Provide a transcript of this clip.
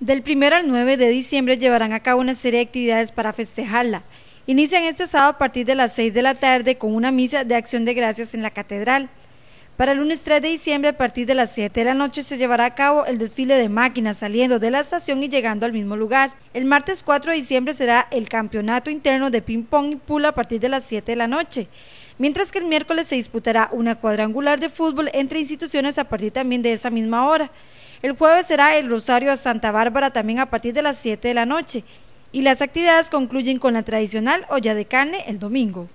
Del 1 al 9 de diciembre llevarán a cabo una serie de actividades para festejarla. Inician este sábado a partir de las 6 de la tarde con una misa de acción de gracias en la catedral. Para el lunes 3 de diciembre, a partir de las 7 de la noche, se llevará a cabo el desfile de máquinas saliendo de la estación y llegando al mismo lugar. El martes 4 de diciembre será el campeonato interno de ping-pong y pool a partir de las 7 de la noche. Mientras que el miércoles se disputará una cuadrangular de fútbol entre instituciones a partir también de esa misma hora. El jueves será el Rosario a Santa Bárbara también a partir de las 7 de la noche y las actividades concluyen con la tradicional olla de carne el domingo.